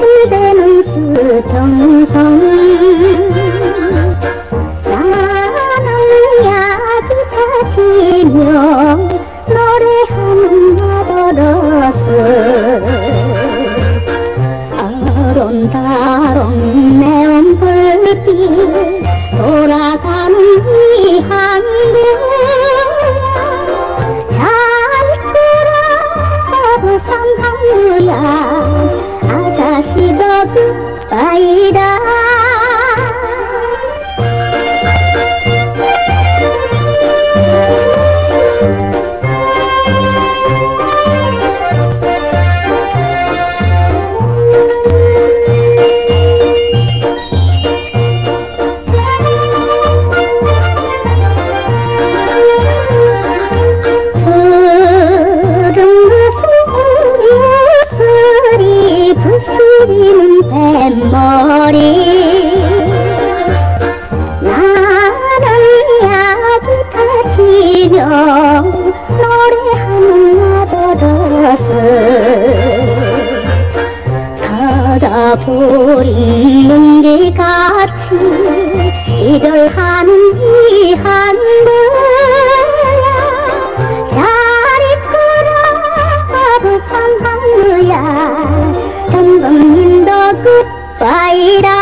시대는 수평성이 나는 야기타지며 노래하는 아버러스 아론다론 네온 불빛 ay 시명 노래하는 버릇을 닫아버리는 게 같이 이별하는 이한 거야. 잘 이끌어 부산한 거야. 전범님도 굿바이라.